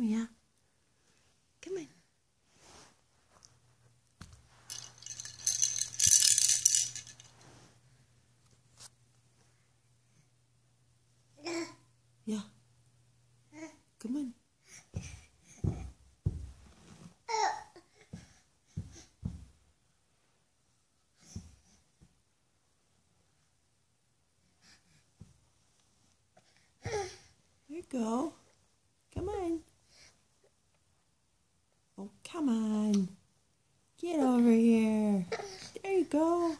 Mia. Come on. Yeah. Come on. There you go. Come on. Oh, come on. Get over here. There you go.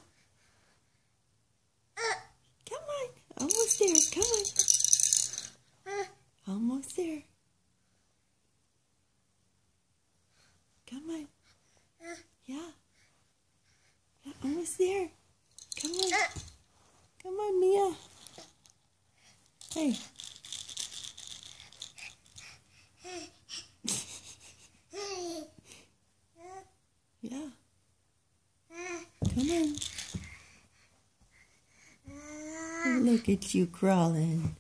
Come on. Almost there. Come on. Almost there. Come on. Yeah. Yeah, almost there. Come on. Come on, Mia. Hey. Come on. Look at you crawling.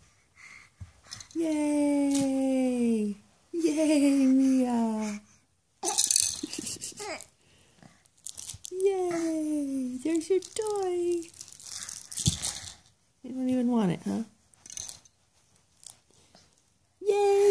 Yay! Yay, Mia! Yay! There's your toy! You don't even want it, huh? Yay!